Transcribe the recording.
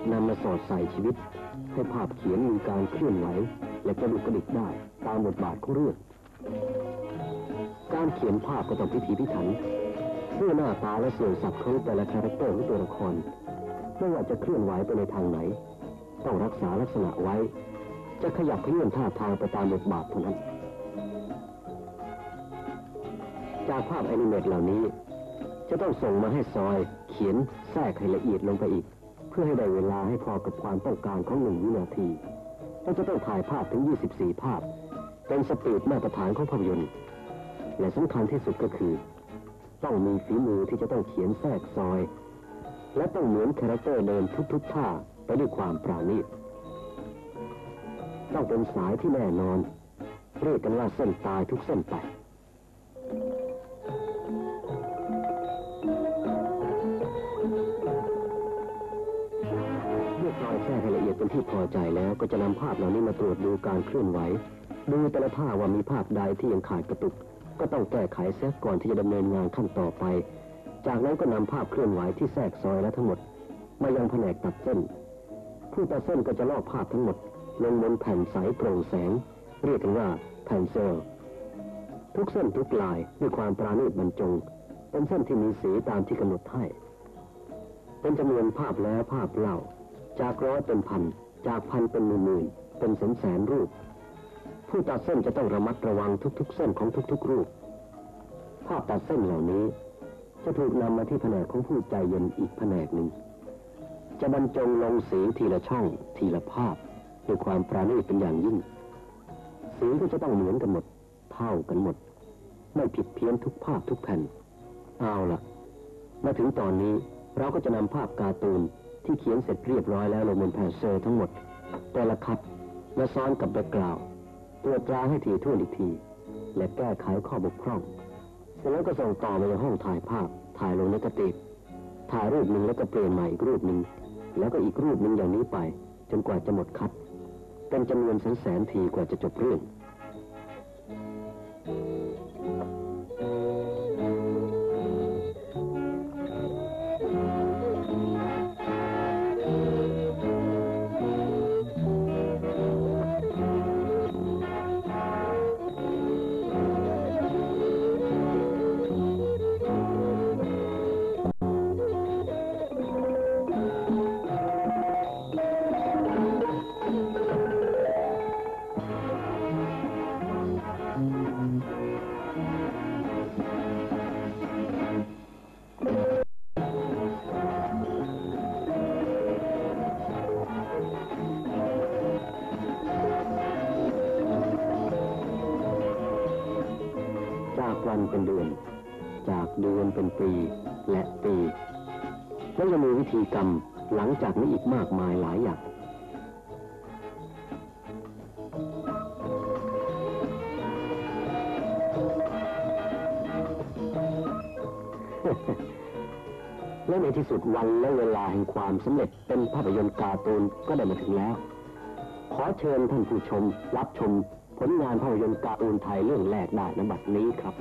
นำมาสอดใส่ชีวิต ให้ภาพเขียนมีการเคลื่อนไหว และกระดุกกระดิกได้ตามบทบาทของเรื่อง การเขียนภาพก็ต้องพิถีพิถันเพื่อหน้าตาและส่วนสัดของแต่ละ character ของตัวละครไม่ว่าจะเคลื่อนไหวไปในทางไหน ต้องรักษาลักษณะไว้ จะขยับเขยื่อนท่าทางไปตามบทบาทเท่านั้นจากภาพ animate เหล่านี้ จะต้องส่งมาให้ซอย เขียนแทรกให้ละเอียดลงไปอีก เพื่อให้ได้เวลาให้พอกับความต้องการของหนึ่งวินาทีและจะต้องถ่ายภาพถึง 24 ภาพ เป็น speed มาตรฐานของภาพยนตร์ และสำคัญที่สุดก็คือ ต้องมีฝีมือที่จะต้องเขียนแทรกซอย และต้องเหมือน character เดิมทุกๆท่าไปด้วยความประณีตต้องเป็นสายที่แน่นอน เรียกกันว่าเส้นตายทุกเส้นไป ที่พอใจแล้วก็จะนำภาพเหล่านี้มาตรวจดูการเคลื่อนไหว ดูแต่ละท่าว่ามีภาพใดที่ยังขาดกระตุก ก็ต้องแก้ไขเสียก่อนที่จะดำเนินงานขั้นต่อไป จากนั้นก็นำภาพเคลื่อนไหวที่แทรกซอยและทั้งหมด มายังแผนกตัดเส้น ผู้ตัดเส้นก็จะลอกภาพทั้งหมด ลงบนแผ่นใสโปร่งแสง เรียกกันว่าแผ่นเซลทุกเส้นทุกลายด้วยความปราณีตบรรจง เป็นเส้นที่มีสีตามที่กำหนดให้เป็นจำนวนภาพแล้วภาพเล่า จากร้อยเป็นพัน จากพันเป็นหมื่นเป็นแสนแสนรูป ผู้ตัดเส้นจะต้องระมัดระวังทุกๆ เส้นของทุกๆ รูป ภาพตัดเส้นเหล่านี้ จะถูกนำมาที่แผนกของผู้ใจเย็นอีกแผนกหนึ่ง จะบรรจงลงสีทีละช่อง ทีละภาพด้วยความปราณีตเป็นอย่างยิ่ง สีก็จะต้องเหมือนกันหมด เท่ากันหมด ไม่ผิดเพี้ยนทุกภาพทุกแผ่น เอาล่ะ มาถึงตอนนี้เราก็จะนำภาพการ์ตูน ที่เขียนเสร็จเรียบร้อยแล้วลงบนแผ่น cel ทั้งหมด แต่ละ cut มาซ้อนกับ background ตรวจตราให้ถี่ถ้วนอีกที และแก้ไขข้อบกพร่องเสร็จแล้วก็ส่งต่อมายังห้องถ่ายภาพ ถ่ายลงในกระติกถ่ายรูปหนึ่งแล้วก็เปลี่ยนใหม่อีกรูปหนึ่งแล้วก็อีกรูปหนึ่งอย่างนี้ไป จนกว่าจะหมด cut เป็นจำนวนแสนแสนทีกว่าจะจบเรื่อง จากวันเป็นเดือน จากเดือนเป็นปีและปีแล้วยังมีวิธีกรรมหลังจากนี้อีกมากมายหลายอย่างและในที่สุดวันและเวลาแห่งความสำเร็จเป็นภาพยนตร์การ์ตูนก็ได้มาถึงแล้ว ขอเชิญท่านผู้ชมรับชม ผลงานภาพยนตร์การ์ตูนไทยเรื่องแรกได้นบัดนี้ครับ